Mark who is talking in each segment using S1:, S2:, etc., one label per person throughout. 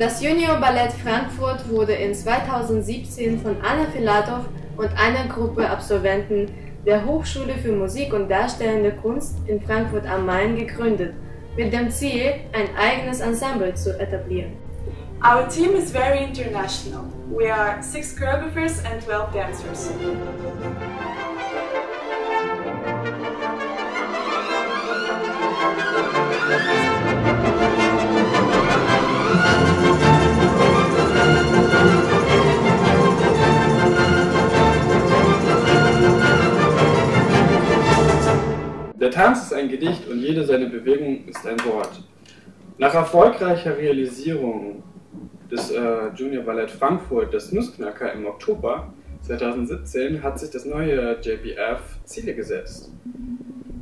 S1: Das Junior Ballett Frankfurt wurde in 2017 von Anna Filatov und einer Gruppe Absolventen der Hochschule für Musik und Darstellende Kunst in Frankfurt am Main gegründet, mit dem Ziel, ein eigenes Ensemble zu etablieren.
S2: Our team is very international. We are six choreographers and 12 dancers.
S3: Der Tanz ist ein Gedicht und jede seiner Bewegungen ist ein Wort. Nach erfolgreicher Realisierung des äh, Junior Ballett Frankfurt, des Nussknacker im Oktober 2017, hat sich das neue JBF Ziele gesetzt.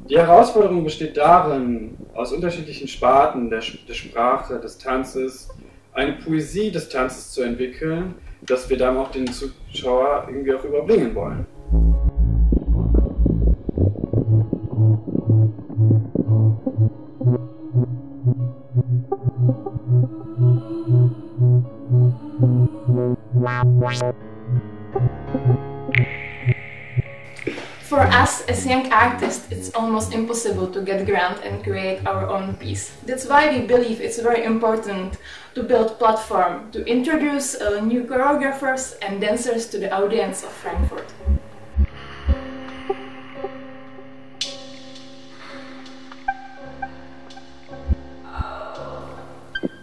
S3: Die Herausforderung besteht darin, aus unterschiedlichen Sparten der, der Sprache, des Tanzes, eine Poesie des Tanzes zu entwickeln, dass wir dann auch den Zuschauer irgendwie auch überbringen wollen.
S4: For us as young artists, it's almost impossible to get grant and create our own piece. That's why we believe it's very important to build platform to introduce uh, new choreographers and dancers to the audience of Frankfurt.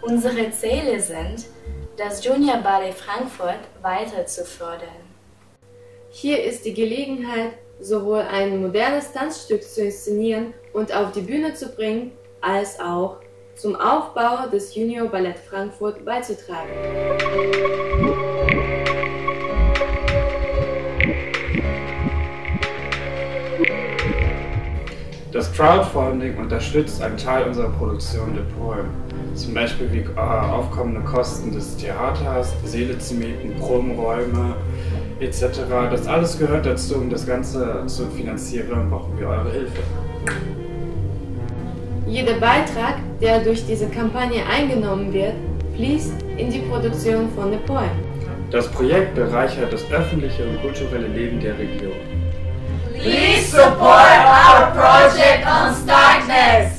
S5: Unsere Ziele sind, das Junior Ballet Frankfurt weiter zu fördern.
S1: Hier ist die Gelegenheit, sowohl ein modernes Tanzstück zu inszenieren und auf die Bühne zu bringen, als auch zum Aufbau des Junior Ballett Frankfurt beizutragen.
S3: Das Crowdfunding unterstützt einen Teil unserer Produktion der Poem. Zum Beispiel wie äh, aufkommende Kosten des Theaters, Seele zu mieten, Probenräume etc. Das alles gehört dazu, um das Ganze zu finanzieren, brauchen wir eure Hilfe.
S1: Jeder Beitrag, der durch diese Kampagne eingenommen wird, fließt in die Produktion von The Poem.
S3: Das Projekt bereichert das öffentliche und kulturelle Leben der Region.
S6: Please support our project on Starkness!